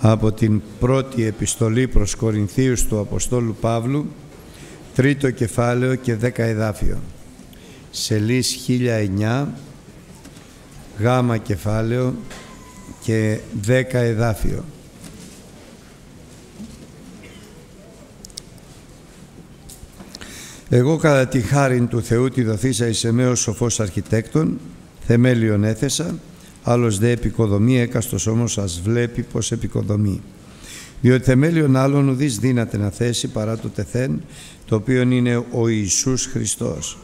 από την πρώτη επιστολή προς Κορινθίους του Αποστόλου Παύλου, τρίτο κεφάλαιο και δέκα εδάφιο. Σελής 1009, γάμα κεφάλαιο και δέκα εδάφιο. Εγώ κατά τη χάρη του Θεού τη δοθήσα εις εμέ σοφός αρχιτέκτον, θεμέλιον έθεσα, άλλος δε επικοδομεί, έκαστος όμως ας βλέπει πως επικοδομεί. Διότι θεμέλιον άλλον ουδείς δύναται να θέσει παρά το τεθέν, το οποίο είναι ο Ιησούς Χριστός.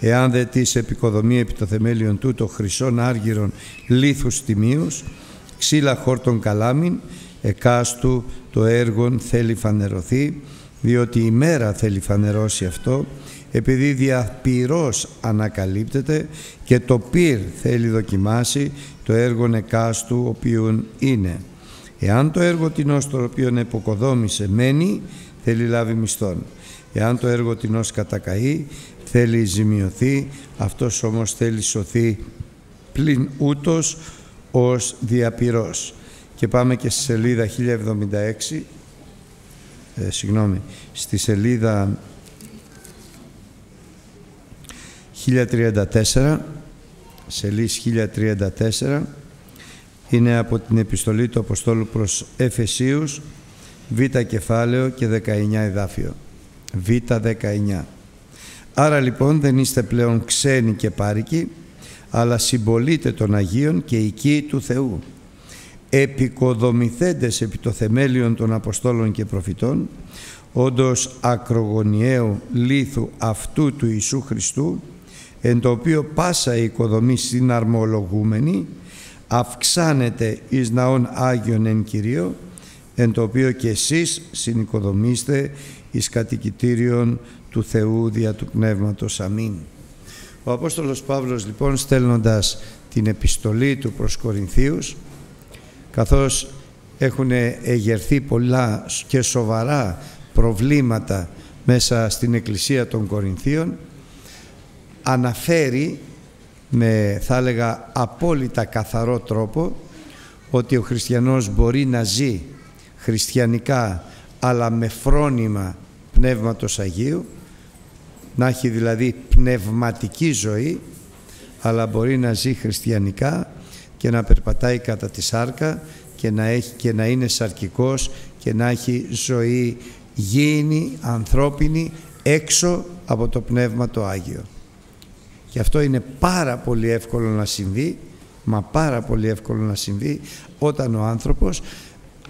Εάν δε της επικοδομεί επί το θεμέλιον του το χρυσόν άργυρον λίθους τιμίους, ξύλα χόρτων καλάμιν, εκάστου το έργον θέλει φανερωθεί, διότι η μέρα θέλει φανερώσει αυτό, επειδή διαπυρός ανακαλύπτεται και το πυρ θέλει δοκιμάσει το έργο εκάστου οποίον είναι. Εάν το έργο τεινός το οποίο εποκοδόμησε μένει, θέλει λάβει μισθόν. Εάν το έργο τεινός κατακαεί, θέλει ζημιωθεί, αυτός όμως θέλει σωθεί πλην ούτως ως διαπυρός. Και πάμε και στη σελίδα 1076, ε, συγγνώμη, στη σελίδα 1034, σελίς 1034, είναι από την επιστολή του Αποστόλου προς Εφεσίους, Β κεφάλαιο και 19 εδάφιο. Β 19. Άρα λοιπόν δεν είστε πλέον ξένοι και πάρικοι, αλλά συμπολίτε των Αγίων και οικοί του Θεού. Επικοδομηθέντες επί το θεμέλιον των Αποστόλων και Προφητών, όντως ακρογωνιαίου λίθου αυτού του Ιησού Χριστού, εν το οποίο πάσα η οικοδομή συναρμολογούμενη αυξάνεται εις ναόν Άγιον εν Κυρίω, εν το οποίο και εσείς συνοικοδομήστε εις κατοικητήριον του Θεού δια του Πνεύματος. Αμήν. Ο Απόστολος Παύλος λοιπόν στέλνοντας την επιστολή του προς Κορινθίους καθώς έχουν εγερθεί πολλά και σοβαρά προβλήματα μέσα στην Εκκλησία των Κορινθίων αναφέρει με θα έλεγα απόλυτα καθαρό τρόπο ότι ο χριστιανός μπορεί να ζει χριστιανικά αλλά με φρόνημα Πνεύματος Αγίου να έχει δηλαδή πνευματική ζωή αλλά μπορεί να ζει χριστιανικά και να περπατάει κατά τη σάρκα και να, έχει, και να είναι σαρκικός και να έχει ζωή γήινη, ανθρώπινη έξω από το Πνεύμα το Άγιο. Και αυτό είναι πάρα πολύ εύκολο να συμβεί, μα πάρα πολύ εύκολο να συμβεί όταν ο άνθρωπος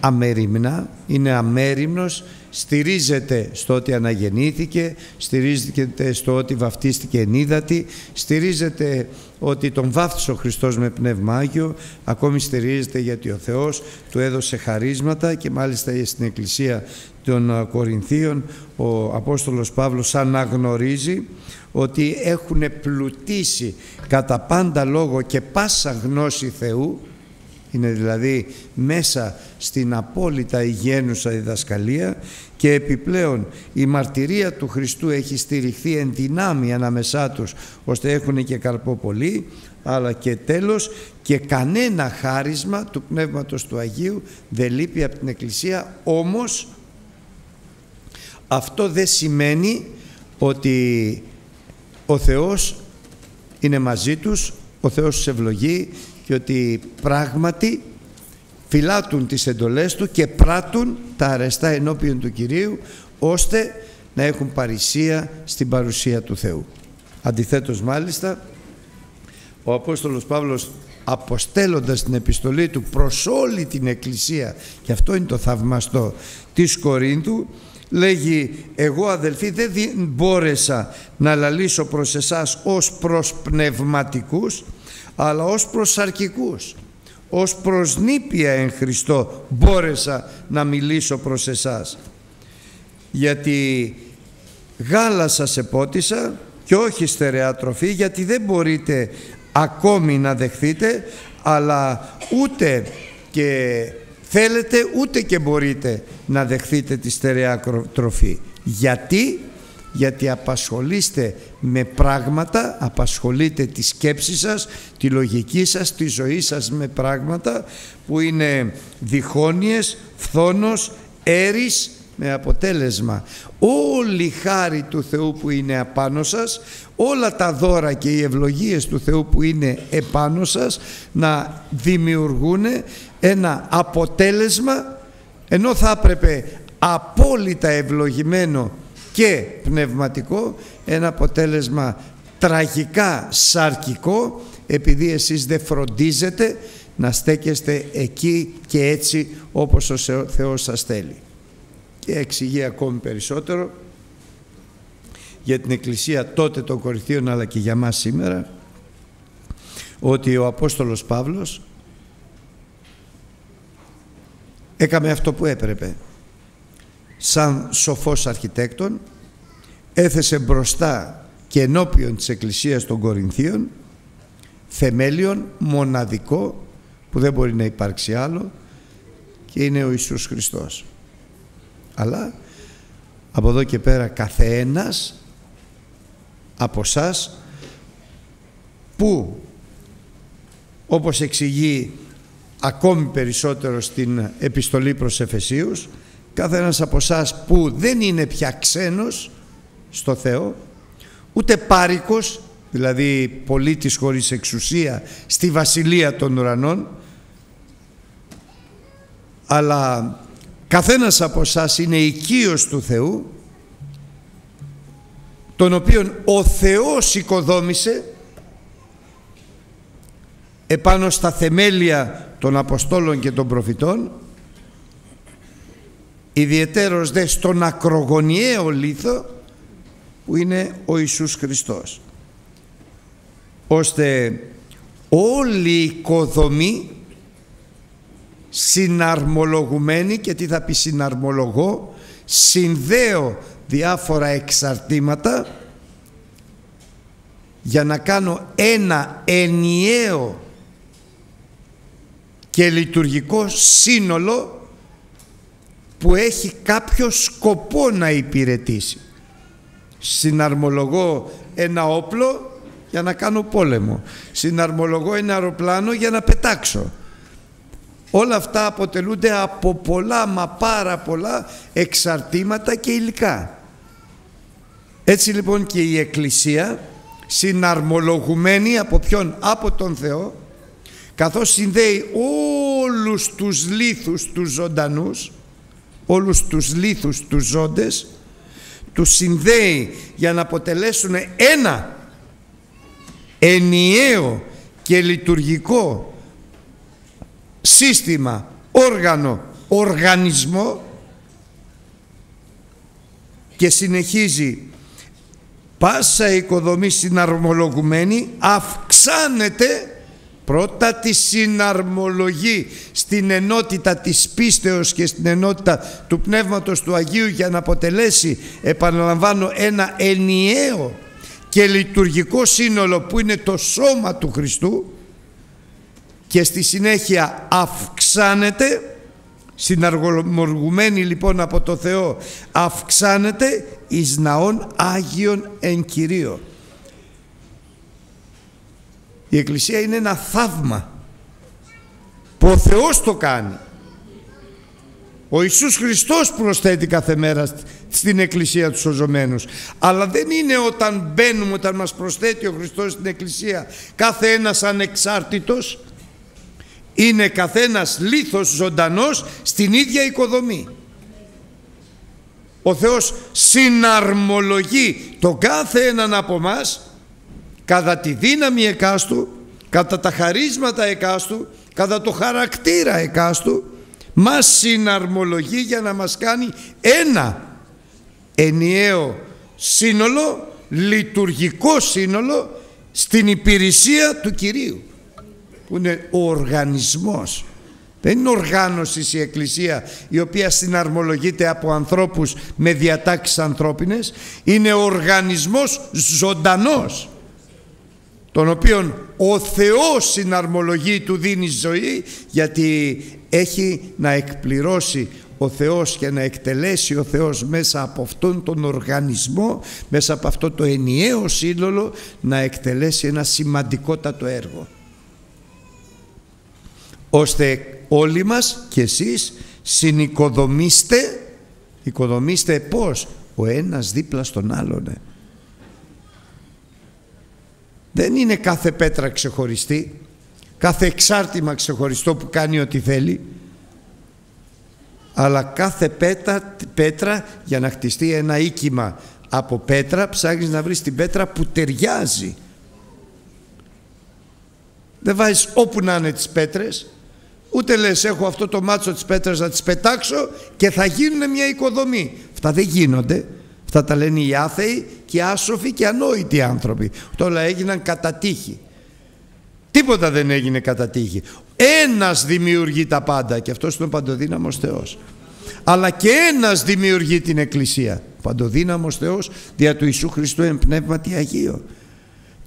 αμεριμνά, είναι αμέριμνος, στηρίζεται στο ότι αναγεννήθηκε, στηρίζεται στο ότι βαφτίστηκε ενίδατη, στηρίζεται ότι τον βάφτισε ο Χριστός με Πνεύμα Άγιο, ακόμη στηρίζεται γιατί ο Θεός του έδωσε χαρίσματα και μάλιστα στην Εκκλησία των Κορινθίων ο Απόστολος Παύλος αναγνωρίζει ότι έχουν πλουτίσει κατά πάντα λόγο και πάσα γνώση Θεού είναι δηλαδή μέσα στην απόλυτα υγιένουσα διδασκαλία και επιπλέον η μαρτυρία του Χριστού έχει στηριχθεί εν δυνάμει ανάμεσά τους ώστε έχουν και καρπό πολύ αλλά και τέλος και κανένα χάρισμα του Πνεύματος του Αγίου δεν λείπει από την Εκκλησία όμως αυτό δεν σημαίνει ότι ο Θεός είναι μαζί τους, ο Θεός τους ευλογεί και ότι πράγματι φυλάτουν τις εντολές Του και πράττουν τα αρεστά ενώπιον του Κυρίου ώστε να έχουν παρησία στην παρουσία του Θεού. Αντιθέτως μάλιστα ο Απόστολος Παύλος αποστέλλοντας την επιστολή του προς όλη την Εκκλησία και αυτό είναι το θαυμαστό της Κορίνθου λέγει εγώ αδελφοί δεν μπόρεσα να λαλήσω προς εσάς ως προς πνευματικούς αλλά ως προς σαρκικούς. Ως προς νήπια εν Χριστώ μπόρεσα να μιλήσω προς εσάς. Γιατί γάλα σας επότισα και όχι στερεά τροφή γιατί δεν μπορείτε ακόμη να δεχθείτε αλλά ούτε και θέλετε ούτε και μπορείτε να δεχθείτε τη στερεά τροφή. Γιατί; Γιατί απασχολείστε με πράγματα, απασχολείτε τη σκέψη σας, τη λογική σας, τη ζωή σας με πράγματα που είναι διχόνοιες, φθόνος, έρης, με αποτέλεσμα όλη η χάρη του Θεού που είναι απάνω σας, όλα τα δώρα και οι ευλογίες του Θεού που είναι επάνω σας να δημιουργούν ένα αποτέλεσμα ενώ θα έπρεπε απόλυτα ευλογημένο και πνευματικό ένα αποτέλεσμα τραγικά σαρκικό επειδή εσείς δεν φροντίζετε να στέκεστε εκεί και έτσι όπως ο Θεός σας θέλει και εξηγεί ακόμη περισσότερο για την Εκκλησία τότε των Κορινθίων αλλά και για μας σήμερα ότι ο Απόστολος Παύλος έκαμε αυτό που έπρεπε. Σαν σοφός αρχιτέκτον έθεσε μπροστά και ενώπιον της Εκκλησίας των Κορινθίων θεμέλιον μοναδικό που δεν μπορεί να υπάρξει άλλο και είναι ο Ιησούς Χριστός αλλά από εδώ και πέρα καθένας από σας που όπως εξηγεί ακόμη περισσότερο στην επιστολή προς Εφεσίους καθένας από σας που δεν είναι πια ξένος στο Θεό ούτε πάρικος δηλαδή πολίτης χωρίς εξουσία στη βασιλεία των ουρανών αλλά Καθένας από σας είναι οικείος του Θεού τον οποίον ο Θεός οικοδόμησε επάνω στα θεμέλια των Αποστόλων και των Προφητών ιδιαιτέρως δε στον ακρογωνιαίο λίθο που είναι ο Ιησούς Χριστός ώστε όλη η οικοδομή συναρμολογουμένη και τι θα πει συναρμολογώ συνδέω διάφορα εξαρτήματα για να κάνω ένα ενιαίο και λειτουργικό σύνολο που έχει κάποιο σκοπό να υπηρετήσει. Συναρμολογώ ένα όπλο για να κάνω πόλεμο. Συναρμολογώ ένα αεροπλάνο για να πετάξω. Όλα αυτά αποτελούνται από πολλά μα πάρα πολλά εξαρτήματα και υλικά. Έτσι λοιπόν και η Εκκλησία συναρμολογουμένη από ποιον, από τον Θεό καθώς συνδέει όλους τους λίθους τους ζωντανούς όλους τους λίθους τους ζώντες τους συνδέει για να αποτελέσουν ένα ενιαίο και λειτουργικό σύστημα, όργανο, οργανισμό και συνεχίζει. Πάσα οικοδομή συναρμολογουμένη αυξάνεται πρώτα τη συναρμολογή στην ενότητα της πίστεως και στην ενότητα του Πνεύματος του Αγίου για να αποτελέσει επαναλαμβάνω ένα ενιαίο και λειτουργικό σύνολο που είναι το σώμα του Χριστού και στη συνέχεια αυξάνεται συναργομοργουμένη λοιπόν από το Θεό αυξάνεται εις ναών Άγιον εν Κυρίω. Η Εκκλησία είναι ένα θαύμα που ο Θεός το κάνει. Ο Ιησούς Χριστός προσθέτει κάθε μέρα στην Εκκλησία τους σωζωμένους. Αλλά δεν είναι όταν μπαίνουμε, όταν μας προσθέτει ο Χριστός στην Εκκλησία κάθε ένας ανεξάρτητος είναι καθένας λίθος ζωντανός στην ίδια οικοδομή. Ο Θεός συναρμολογεί το κάθε έναν από μας κατά τη δύναμη εκάστου, κατά τα χαρίσματα εκάστου, κατά το χαρακτήρα εκάστου, μας συναρμολογεί για να μας κάνει ένα ενιαίο σύνολο, λειτουργικό σύνολο στην υπηρεσία του Κυρίου που είναι ο οργανισμός. Δεν είναι οργάνωση η Εκκλησία η οποία συναρμολογείται από ανθρώπους με διατάξεις ανθρώπινες. Είναι οργανισμός ζωντανός τον οποίον ο Θεός συναρμολογεί του δίνει ζωή γιατί έχει να εκπληρώσει ο Θεός και να εκτελέσει ο Θεός μέσα από αυτόν τον οργανισμό, μέσα από αυτό το ενιαίο σύνολο να εκτελέσει ένα σημαντικότατο έργο. Ώστε όλοι μας και εσείς συνοικοδομήστε, οικοδομήστε πώς, ο ένας δίπλα στον άλλον. Ε. Δεν είναι κάθε πέτρα ξεχωριστή, κάθε εξάρτημα ξεχωριστό που κάνει ό,τι θέλει, αλλά κάθε πέτρα, πέτρα για να χτιστεί ένα οίκημα από πέτρα ψάχνεις να βρεις την πέτρα που ταιριάζει. Δεν βάζεις όπου να είναι τις πέτρες, ούτε λες έχω αυτό το μάτσο της πέτρας να τις πετάξω και θα γίνουν μια οικοδομή. Αυτά δεν γίνονται. Αυτά τα λένε οι άθεοι και οι άσοφοι και ανόητοι άνθρωποι. Αυτό όλα έγιναν κατά τύχη. Τίποτα δεν έγινε κατά τύχη. Ένας δημιουργεί τα πάντα και αυτός είναι ο παντοδύναμος Θεός. Αλλά και ένας δημιουργεί την Εκκλησία. Ο παντοδύναμος Θεός δια του Ιησού Χριστού εν πνεύματι Αγίο.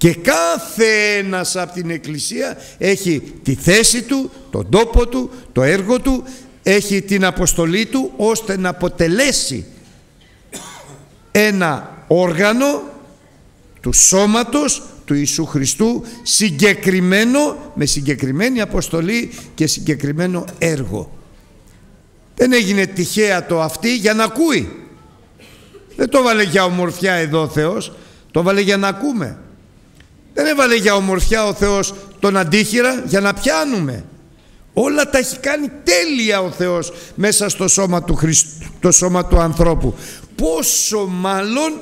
Και κάθε ένας από την Εκκλησία έχει τη θέση του, τον τόπο του, το έργο του, έχει την αποστολή του ώστε να αποτελέσει ένα όργανο του σώματος του Ιησού Χριστού συγκεκριμένο με συγκεκριμένη αποστολή και συγκεκριμένο έργο. Δεν έγινε τυχαία το αυτή για να ακούει. Δεν το βάλε για ομορφιά εδώ ο Θεός το βάλε για να ακούμε δεν έβαλε για ομορφιά ο Θεός τον αντίχειρα για να πιάνουμε όλα τα έχει κάνει τέλεια ο Θεός μέσα στο σώμα του Χριστού το σώμα του ανθρώπου πόσο μάλλον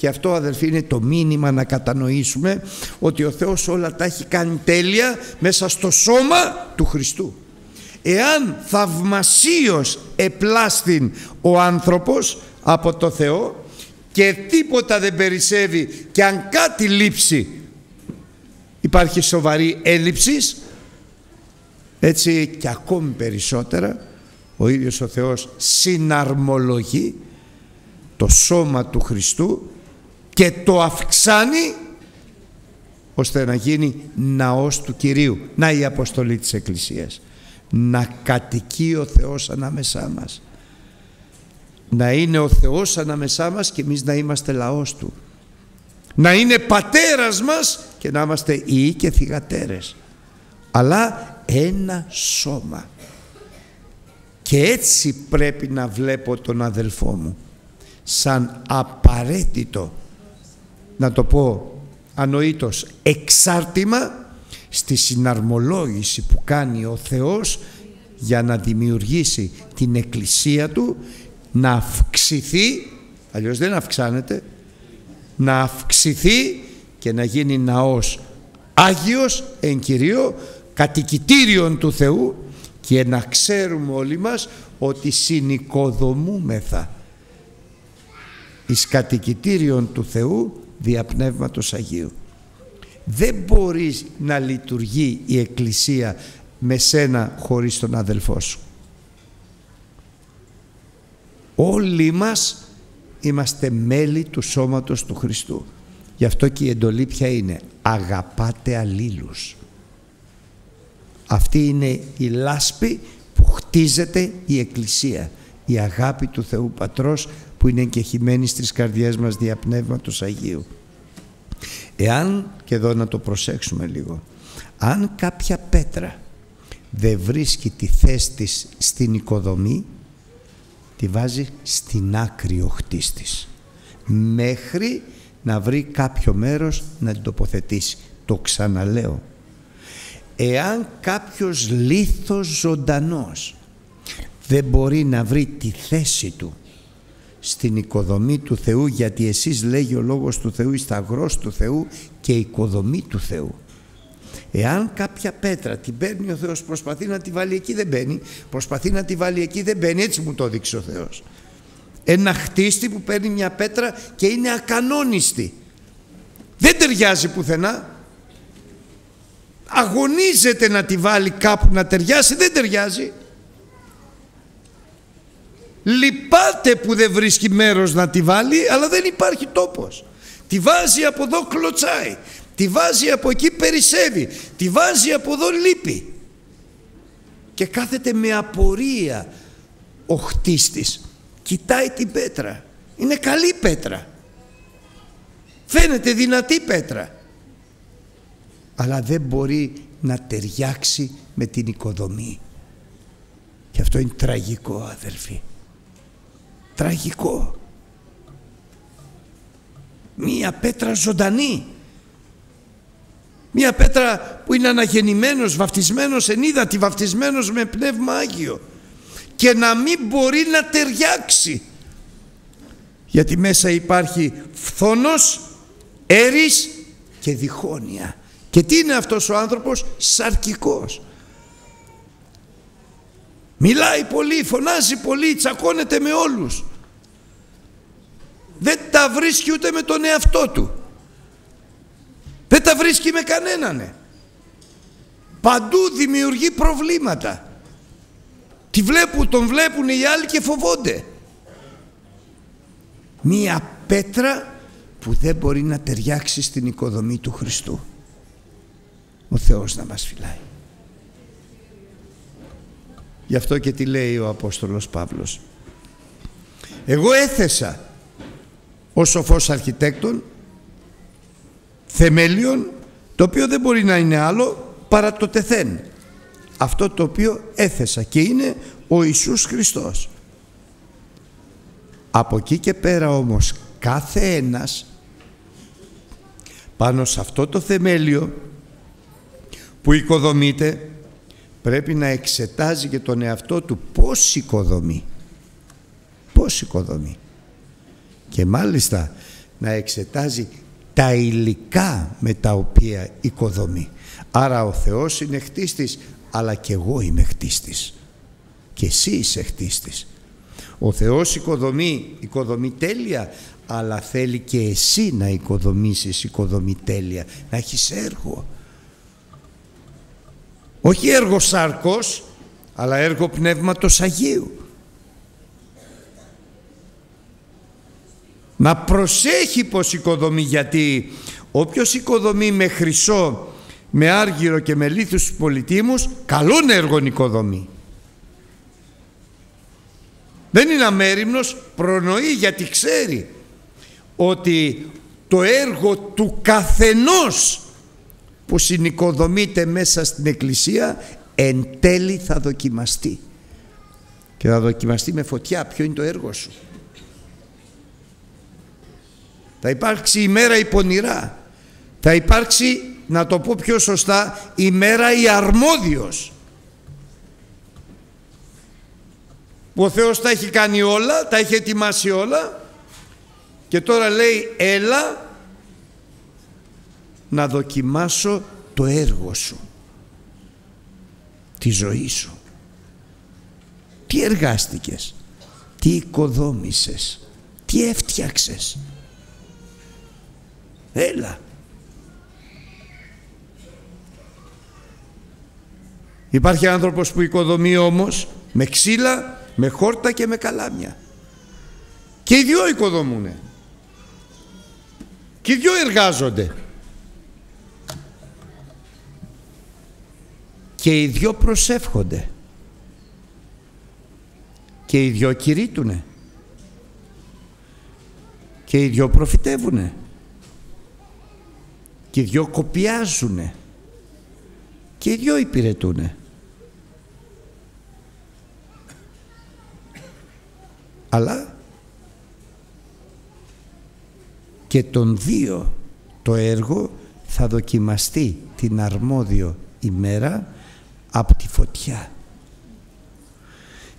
και αυτό αδελφοί είναι το μήνυμα να κατανοήσουμε ότι ο Θεός όλα τα έχει κάνει τέλεια μέσα στο σώμα του Χριστού. Εάν θαυμασίως επλάστην ο άνθρωπος από το Θεό και τίποτα δεν περισσεύει και αν κάτι λείψει υπάρχει σοβαρή έλλειψη έτσι και ακόμη περισσότερα ο ίδιος ο Θεός συναρμολογεί το σώμα του Χριστού και το αυξάνει ώστε να γίνει ναός του Κυρίου. Να η αποστολή της Εκκλησίας. Να κατοικεί ο Θεός ανάμεσά μας. Να είναι ο Θεός ανάμεσά μας και εμείς να είμαστε λαός Του. Να είναι πατέρας μας και να είμαστε ιοί και θυγατέρες. Αλλά ένα σώμα. Και έτσι πρέπει να βλέπω τον αδελφό μου. Σαν απαραίτητο να το πω ανοήτως εξάρτημα στη συναρμολόγηση που κάνει ο Θεός για να δημιουργήσει την εκκλησία του να αυξηθεί αλλιώς δεν αυξάνεται να αυξηθεί και να γίνει ναός Άγιος εν κυρίω κατοικητήριον του Θεού και να ξέρουμε όλοι μας ότι συνοικοδομούμεθα εις κατοικητήριον του Θεού δια Πνεύματος Αγίου. Δεν μπορείς να λειτουργεί η Εκκλησία με σένα χωρίς τον αδελφό σου. Όλοι μας είμαστε μέλη του σώματος του Χριστού. Γι' αυτό και η εντολή ποια είναι. Αγαπάτε αλλήλους. Αυτή είναι η λάσπη που χτίζεται η Εκκλησία. Η αγάπη του Θεού Πατρός που είναι εγκεχημένη στις καρδιές μας δια Πνεύματος Αγίου. Εάν, και εδώ να το προσέξουμε λίγο, αν κάποια πέτρα δεν βρίσκει τη θέση της στην οικοδομή, τη βάζει στην άκρη ο χτίστης, μέχρι να βρει κάποιο μέρος να την τοποθετήσει. Το ξαναλέω. Εάν κάποιος λίθος ζωντανός δεν μπορεί να βρει τη θέση του στην οικοδομή του Θεού γιατί εσείς λέγει ο Λόγος του Θεού στα αγρός του Θεού και οικοδομή του Θεού. Εάν κάποια πέτρα την παίρνει ο Θεός προσπαθεί να τη βάλει εκεί δεν μπαίνει προσπαθεί να τη βάλει εκεί δεν μπαίνει έτσι μου το δείξει ο Θεός. Ένα χτίστη που παίρνει μια πέτρα και είναι ακανόνιστη. Δεν ταιριάζει πουθενά. Αγωνίζεται να τη βάλει κάπου να ταιριάσει δεν ταιριάζει. Λυπάται που δεν βρίσκει μέρος να τη βάλει αλλά δεν υπάρχει τόπος. Τη βάζει από εδώ κλωτσάει. Τη βάζει από εκεί περισσεύει. Τη βάζει από εδώ λείπει. Και κάθεται με απορία ο χτίστης κοιτάει την πέτρα. Είναι καλή πέτρα. Φαίνεται δυνατή πέτρα. Αλλά δεν μπορεί να ταιριάξει με την οικοδομή. Και αυτό είναι τραγικό αδελφοί. Τραγικό. Μία πέτρα ζωντανή. Μία πέτρα που είναι αναγεννημένος βαφτισμένος εν είδατη βαφτισμένος με πνεύμα Άγιο και να μην μπορεί να ταιριάξει. Γιατί μέσα υπάρχει φθόνος, έρης και διχόνοια. Και τι είναι αυτός ο άνθρωπος; Σαρκικός. Μιλάει πολύ, φωνάζει πολύ, τσακώνεται με όλους. Δεν τα βρίσκει ούτε με τον εαυτό του. Δεν τα βρίσκει με κανέναν παντού δημιουργεί προβλήματα Τη βλέπουν, τον βλέπουν οι άλλοι και φοβόνται. Μία πέτρα που δεν μπορεί να ταιριάξει στην οικοδομή του Χριστού. Ο Θεός να μας φυλάει. Γι' αυτό και τι λέει ο Απόστολος Παύλος. Εγώ έθεσα ως σοφός αρχιτέκτον θεμέλιον το οποίο δεν μπορεί να είναι άλλο παρά το τεθέν αυτό το οποίο έθεσα και είναι ο Ιησούς Χριστός. Από εκεί και πέρα όμως κάθε ένας πάνω σε αυτό το θεμέλιο που οικοδομείται πρέπει να εξετάζει και τον εαυτό του πώς οικοδομεί. Πώς οικοδομεί. Και μάλιστα να εξετάζει τα υλικά με τα οποία οικοδομεί. Άρα ο Θεός είναι χτίστης αλλά και εγώ είμαι χτίστης. Και εσύ είσαι χτίστης. Ο Θεός οικοδομεί, οικοδομεί τέλεια αλλά θέλει και εσύ να οικοδομήσεις οικοδομή τέλεια. Να έχεις έργο. Όχι έργο σάρκος αλλά έργο Πνεύματος Αγίου. Να προσέχει πως οικοδομεί γιατί όποιος οικοδομεί με χρυσό με άργυρο και με λίθους πολιτήμους καλόν έργον οικοδομή. Δεν είναι αμέριμνος, προνοεί γιατί ξέρει ότι το έργο του καθενός που συνοικοδομείται μέσα στην Εκκλησία εν τέλει θα δοκιμαστεί. Και θα δοκιμαστεί με φωτιά. Ποιο είναι το έργο σου; Θα υπάρξει ημέρα υπονηρά. Θα υπάρξει να το πω πιο σωστά, η μέρα η αρμόδιος. Που ο Θεός τα έχει κάνει όλα, τα έχει ετοιμάσει όλα και τώρα λέει έλα να δοκιμάσω το έργο σου, τη ζωή σου. Τι εργάστηκες, τι οικοδόμησες, τι έφτιαξες. Έλα Υπάρχει άνθρωπος που οικοδομεί όμως με ξύλα, με χόρτα και με καλάμια. Και οι δυο οικοδομούνε. Και οι δυο εργάζονται. Και οι δυο προσεύχονται. Και οι δυο κηρύττουνε. Και οι δυο προφητεύουνε. Και οι δυο κοπιάζουνε. Και οι δυο υπηρετούνε. Αλλά και τον δύο το έργο θα δοκιμαστεί την αρμόδιο ημέρα από τη φωτιά.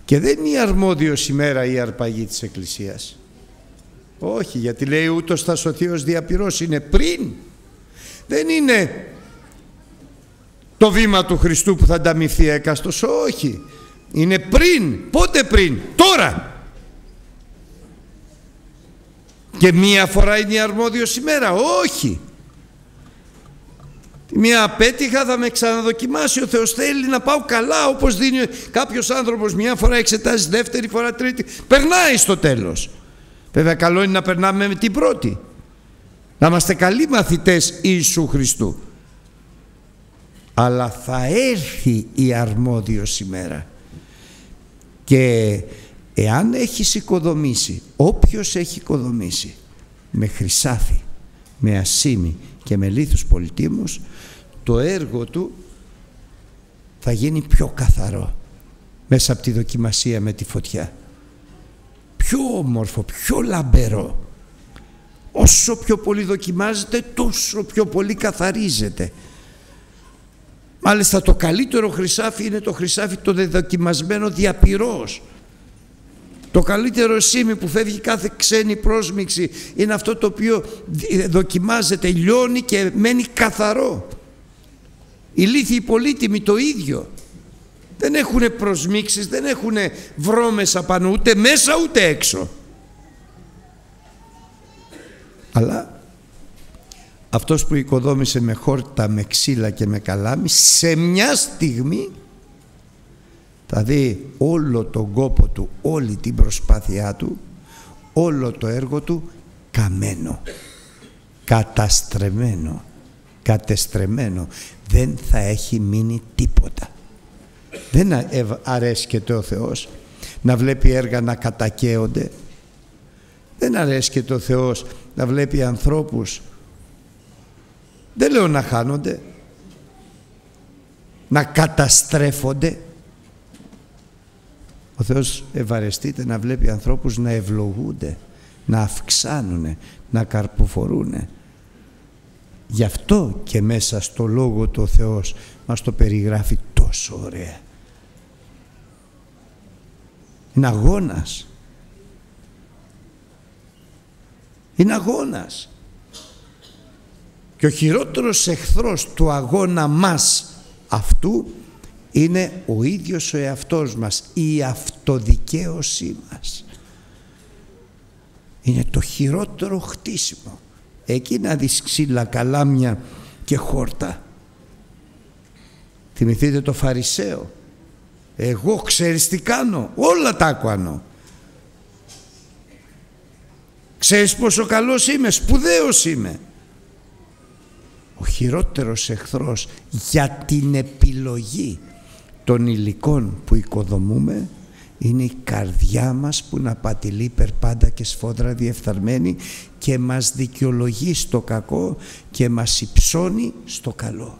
Και δεν είναι η αρμόδιος ημέρα η αρπαγή της Εκκλησίας. Όχι, γιατί λέει ούτως θα σωθεί ως διαπυρός. Είναι πριν. Δεν είναι το βήμα του Χριστού που θα ανταμυφθεί έκαστος. Όχι. Είναι πριν. Πότε πριν. Τώρα. Και μία φορά είναι η αρμόδιος ημέρα. Όχι. Μία απέτυχα θα με ξαναδοκιμάσει. Ο Θεός θέλει να πάω καλά όπως δίνει κάποιος άνθρωπος. Μία φορά εξετάζει δεύτερη φορά τρίτη. Περνάει στο τέλος. Βέβαια καλό είναι να περνάμε με την πρώτη. Να είμαστε καλοί μαθητές Ιησού Χριστού. Αλλά θα έρθει η αρμόδιος ημέρα. Και Εάν έχεις οικοδομήσει, όποιος έχει οικοδομήσει με χρυσάφι, με ασίμι και με λίθους πολιτήμους, το έργο του θα γίνει πιο καθαρό μέσα από τη δοκιμασία με τη φωτιά. Πιο όμορφο, πιο λαμπερό. Όσο πιο πολύ δοκιμάζεται, τόσο πιο πολύ καθαρίζεται. Μάλιστα το καλύτερο χρυσάφι είναι το χρυσάφι το δεδοκιμασμένο διαπυρός. Το καλύτερο σήμη που φεύγει κάθε ξένη πρόσμιξη είναι αυτό το οποίο δοκιμάζεται, λιώνει και μένει καθαρό. Οι λύθοι πολύτιμοι το ίδιο. Δεν έχουν προσμίξεις, δεν έχουν βρώμες απάνω ούτε μέσα ούτε έξω. Αλλά αυτός που οικοδόμησε με χόρτα, με ξύλα και με καλάμι σε μια στιγμή θα δει όλο τον κόπο του, όλη την προσπάθειά του, όλο το έργο του καμένο, καταστρεμένο, κατεστρεμένο. Δεν θα έχει μείνει τίποτα. Δεν αρέσκεται ο Θεός να βλέπει έργα να κατακαίονται. Δεν αρέσκεται ο Θεός να βλέπει ανθρώπους δεν λέω να χάνονται να καταστρέφονται ο Θεός ευαρεστείται να βλέπει ανθρώπους να ευλογούνται να αυξάνουν να καρποφορούν γι' αυτό και μέσα στο Λόγο του ο Θεός μας το περιγράφει τόσο ωραία. Είναι αγώνας. Είναι αγώνας. Και ο χειρότερος εχθρός του αγώνα μας αυτού είναι ο ίδιος ο εαυτός μας, η αυτοδικαίωσή μας. Είναι το χειρότερο χτίσιμο. Εκεί να δεις ξύλα, καλάμια και χόρτα. Θυμηθείτε το Φαρισαίο. Εγώ ξέρεις τι κάνω, όλα τα κάνω. Ξέρεις πόσο καλός είμαι, σπουδαίος είμαι ο χειρότερος εχθρός για την επιλογή των υλικών που οικοδομούμε είναι η καρδιά μας που να πατηλεί περπάντα και σφόδρα διεφθαρμένη και μας δικαιολογεί στο κακό και μας υψώνει στο καλό.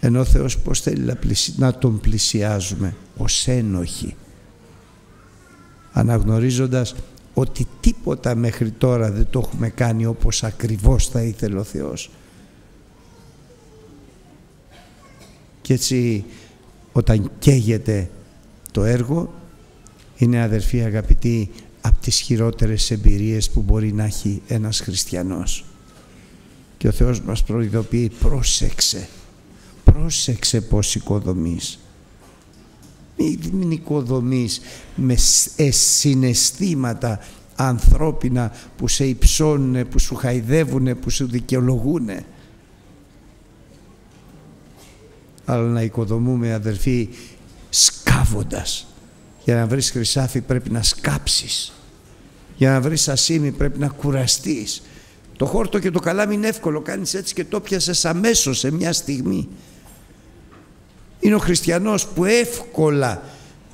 Ενώ ο Θεός πώς θέλει να τον πλησιάζουμε ως ένοχοι αναγνωρίζοντας ότι τίποτα μέχρι τώρα δεν το έχουμε κάνει όπως ακριβώς θα ήθελε ο Θεός. Και έτσι όταν καίγεται το έργο είναι αδερφοί αγαπητοί από τις χειρότερες εμπειρίες που μπορεί να έχει ένας χριστιανός. Και ο Θεός μας προειδοποιεί πρόσεξε, πρόσεξε πως οικοδομείς. Μην οικοδομείς με ε, συναισθήματα ανθρώπινα που σε υψώνουν, που σου χαϊδεύουν, που σου δικαιολογούν. Αλλά να οικοδομούμε αδερφοί σκάβοντας. Για να βρεις χρυσάφι πρέπει να σκάψεις. Για να βρεις ασίμι πρέπει να κουραστείς. Το χόρτο και το καλάμι είναι εύκολο. Κάνεις έτσι και το πιασες αμέσως σε μια στιγμή. Είναι ο χριστιανός που εύκολα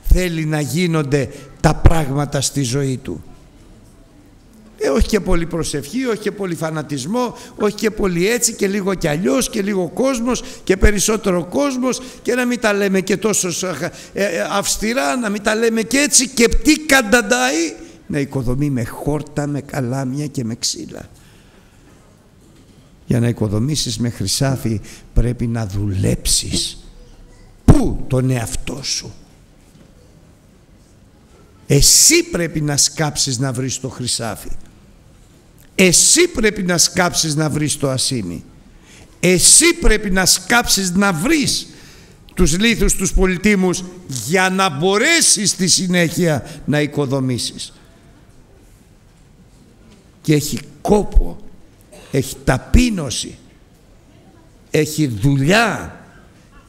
θέλει να γίνονται τα πράγματα στη ζωή του. Ε, όχι και πολύ προσευχή, όχι και πολύ φανατισμό, όχι και πολύ έτσι και λίγο κι αλλιώς και λίγο κόσμος και περισσότερο κόσμος και να μην τα λέμε και τόσο ε, ε, αυστηρά, να μην τα λέμε και έτσι και τι κανταντάει να οικοδομεί με χόρτα, με καλάμια και με ξύλα. Για να οικοδομήσεις με χρυσάφι πρέπει να δουλέψεις Πού τον εαυτό σου; Εσύ πρέπει να σκάψεις να βρεις το χρυσάφι. Εσύ πρέπει να σκάψεις να βρεις το ασίμι. Εσύ πρέπει να σκάψεις να βρεις τους λίθους τους πολιτήμους για να μπορέσεις στη συνέχεια να οικοδομήσεις. Και έχει κόπο, έχει ταπείνωση, έχει δουλειά,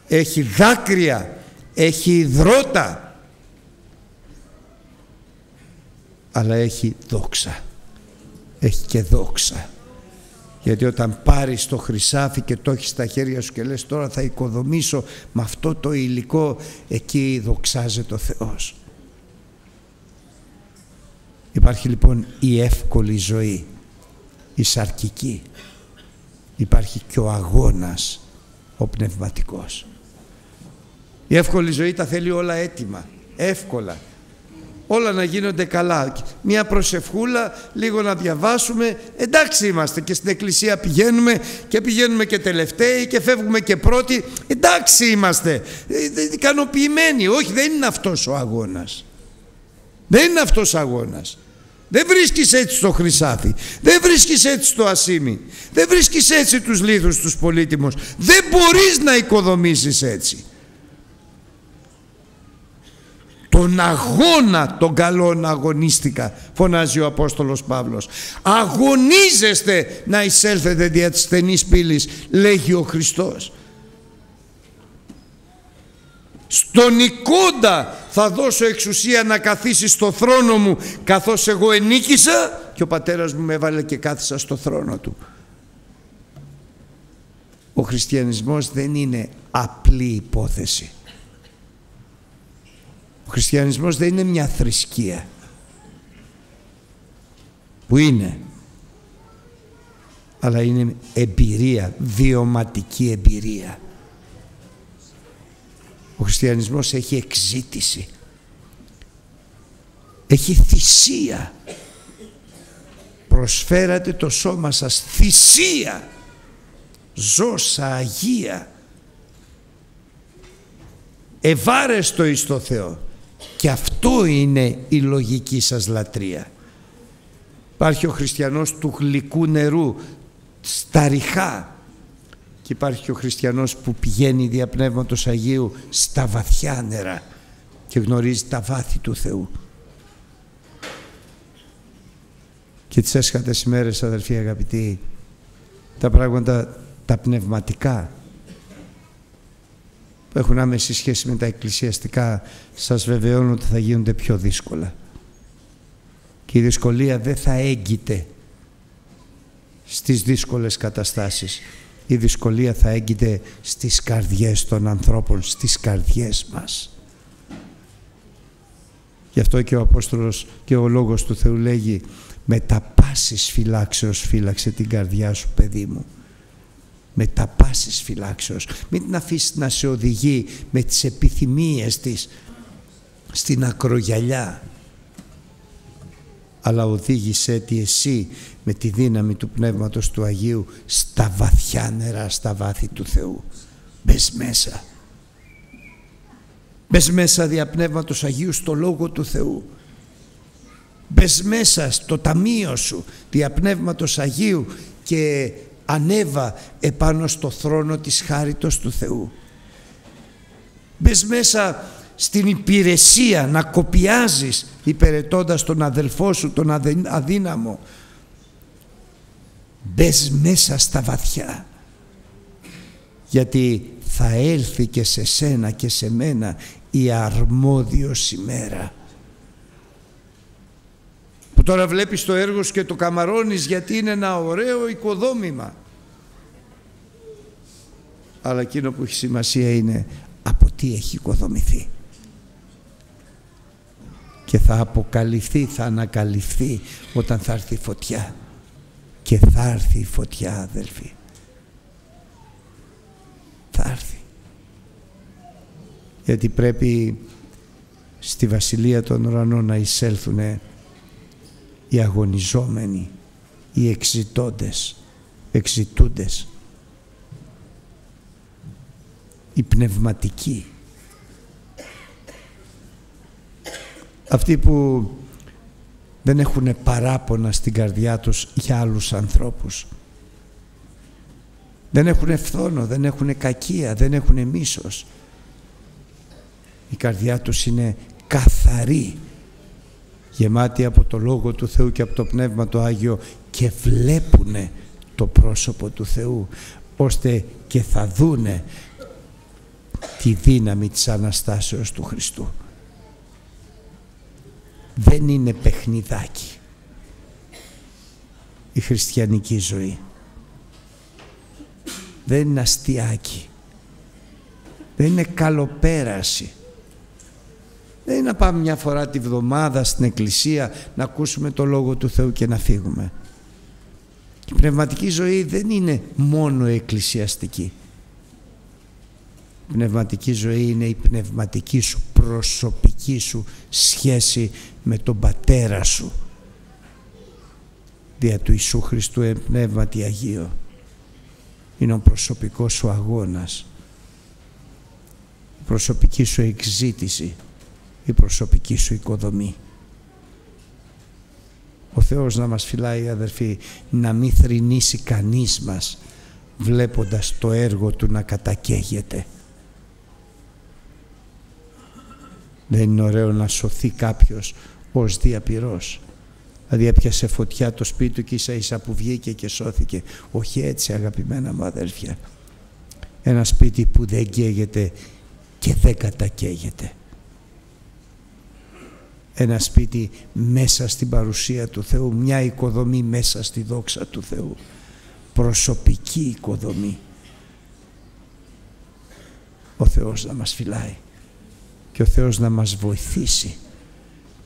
έχει δάκρυα, έχει υδρότα, αλλά έχει δόξα. Έχει και δόξα. Γιατί όταν πάρεις το χρυσάφι και το έχεις στα χέρια σου και λες τώρα θα οικοδομήσω με αυτό το υλικό, εκεί δοξάζεται ο Θεός. Υπάρχει λοιπόν η εύκολη ζωή, η σαρκική. Υπάρχει και ο αγώνας, ο πνευματικός. Η εύκολη ζωή τα θέλει όλα έτοιμα, εύκολα όλα να γίνονται καλά. Μια προσευχούλα, λίγο να διαβάσουμε, εντάξει είμαστε και στην εκκλησία πηγαίνουμε και πηγαίνουμε και τελευταίοι και φεύγουμε και πρώτοι, εντάξει είμαστε, ε, ικανοποιημένοι. Όχι, δεν είναι αυτός ο αγώνας. Δεν είναι αυτός ο αγώνας. Δεν βρίσκεις έτσι το χρυσάφι, δεν βρίσκεις έτσι το ασίμι, δεν βρίσκεις έτσι τους λίθους τους πολύτιμους. Δεν μπορείς να οικοδομήσεις έτσι. Τον αγώνα των καλών αγωνίστηκα φωνάζει ο Απόστολος Παύλος. Αγωνίζεστε να εισέλθετε δια της στενής πύλης λέγει ο Χριστός. Στον Νικόντα θα δώσω εξουσία να καθίσει στο θρόνο μου καθώς εγώ ενίκησα και ο πατέρας μου με έβαλε και κάθισα στο θρόνο του. Ο χριστιανισμός δεν είναι απλή υπόθεση χριστιανισμός δεν είναι μια θρησκεία που είναι αλλά είναι εμπειρία, βιωματική εμπειρία. Ο χριστιανισμός έχει εξήτηση, έχει θυσία. Προσφέρατε το σώμα σας θυσία, ζώσα Αγία, ευάρεστο εις το Θεό. Και αυτό είναι η λογική σας λατρεία. Υπάρχει ο χριστιανός του γλυκού νερού, στα ριχά. Και υπάρχει ο χριστιανός που πηγαίνει δια Πνεύματος Αγίου στα βαθιά νερά και γνωρίζει τα βάθη του Θεού. Και τις έσχατες ημέρες αδελφοί αγαπητοί, τα πράγματα τα πνευματικά που έχουν άμεση σχέση με τα εκκλησιαστικά σας βεβαιώνω ότι θα γίνονται πιο δύσκολα. Και η δυσκολία δεν θα έγκυται στις δύσκολες καταστάσεις. Η δυσκολία θα έγκυται στις καρδιές των ανθρώπων, στις καρδιές μας. Γι' αυτό και ο Απόστολος και ο Λόγος του Θεού λέγει «Με τα πάσης φυλάξεως φύλαξε την καρδιά σου παιδί μου» με τα πάσης φυλάξεως. Μην την αφήσεις να σε οδηγεί με τις επιθυμίες της στην ακρογιαλιά. Αλλά οδήγησέ τη εσύ με τη δύναμη του Πνεύματος του Αγίου στα βαθιά νερά, στα βάθη του Θεού. Μπες μέσα. Μπες μέσα δια Πνεύματος Αγίου στο Λόγο του Θεού. Μπες μέσα στο ταμείο σου δια Πνεύματος Αγίου και ανέβα επάνω στο θρόνο της χάριτος του Θεού. Μπες μέσα στην υπηρεσία να κοπιάζεις υπηρετώντας τον αδελφό σου, τον αδύναμο. Μπες μέσα στα βαθιά γιατί θα έλθει και σε σένα και σε μένα η αρμόδιος ημέρα που τώρα βλέπεις το έργο σου και το καμαρώνεις γιατί είναι ένα ωραίο οικοδόμημα. Αλλά εκείνο που έχει σημασία είναι από τι έχει οικοδομηθεί. Και θα αποκαλυφθεί, θα ανακαλυφθεί όταν θα έρθει η φωτιά. Και θα έρθει η φωτιά αδελφοί. Θα έρθει. Γιατί πρέπει στη Βασιλεία των Ουρανών να εισέλθουν οι αγωνιζόμενοι, οι εξητώντες, εξητούντες, οι πνευματικοί. Αυτοί που δεν έχουν παράπονα στην καρδιά τους για άλλους ανθρώπους. Δεν έχουν φθόνο, δεν έχουν κακία, δεν έχουν μίσος. Η καρδιά τους είναι καθαρή γεμάτοι από το Λόγο του Θεού και από το Πνεύμα το Άγιο και βλέπουνε το πρόσωπο του Θεού ώστε και θα δούνε τη δύναμη της Αναστάσεως του Χριστού. Δεν είναι παιχνιδάκι η χριστιανική ζωή. δεν είναι αστιάκι. Δεν είναι καλοπέραση. Δεν είναι να πάμε μια φορά τη βδομάδα στην εκκλησία να ακούσουμε το Λόγο του Θεού και να φύγουμε. Η πνευματική ζωή δεν είναι μόνο εκκλησιαστική. Η πνευματική ζωή είναι η πνευματική σου προσωπική σου σχέση με τον Πατέρα σου δια του Ιησού Χριστού εμπνεύματι Αγίο. Είναι ο προσωπικός σου αγώνας, η προσωπική σου εξήτηση, η προσωπική σου οικοδομή. Ο Θεός να μας φυλάει αδερφοί να μην θρηνήσει κανείς μας βλέποντας το έργο Του να κατακαίγεται. Δεν είναι ωραίο να σωθεί κάποιος ως διαπυρός. Δηλαδή έπιασε φωτιά το σπίτι του και ίσα ίσα που βγήκε και σώθηκε. Όχι έτσι αγαπημένα μου αδέρφια. Ένα σπίτι που δεν καίγεται και δεν κατακαίγεται. Ένα σπίτι μέσα στην παρουσία του Θεού, μια οικοδομή μέσα στη δόξα του Θεού. Προσωπική οικοδομή. Ο Θεός να μας φυλάει και ο Θεός να μας βοηθήσει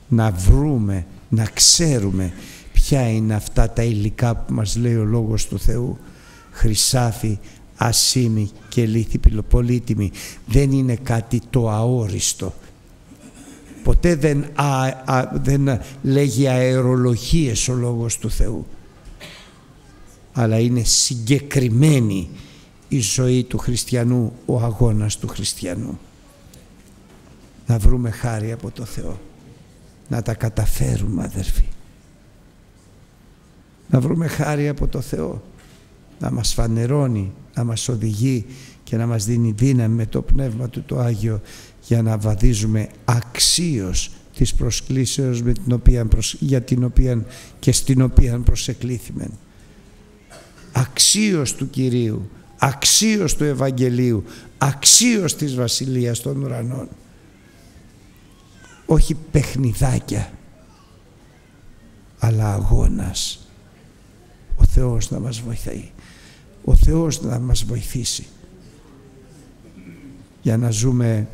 να βρούμε, να ξέρουμε ποια είναι αυτά τα υλικά που μας λέει ο Λόγος του Θεού χρυσάφι, ασήμι και λίθι πολύτιμη δεν είναι κάτι το αόριστο ποτέ δεν, δεν λέγει αερολογίες ο Λόγος του Θεού. Αλλά είναι συγκεκριμένη η ζωή του χριστιανού, ο αγώνας του χριστιανού. Να βρούμε χάρη από το Θεό. Να τα καταφέρουμε αδερφοί. Να βρούμε χάρη από το Θεό. Να μας φανερώνει να μας οδηγεί και να μας δίνει δύναμη με το Πνεύμα Του το Άγιο για να βαδίζουμε αξίως της προσκλήσεως με την οποία, για την οποία και στην οποία προσεκλήθημεν. Αξίως του Κυρίου αξίως του Ευαγγελίου αξίως της Βασιλείας των Ουρανών. Όχι παιχνιδάκια αλλά αγώνας. Ο Θεός να μας βοηθάει. Ο Θεός να μας βοηθήσει για να ζούμε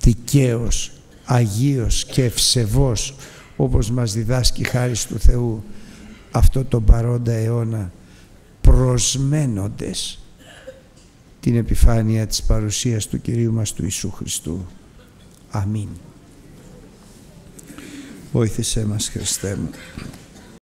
δικαίως, αγίος και ευσεβός όπως μας διδάσκει χάρη του Θεού αυτό το παρόντα αιώνα προσμένοντες την επιφάνεια της παρουσίας του Κυρίου μας του Ιησού Χριστού. Αμήν. Βοήθησέ μας Χριστέ μου.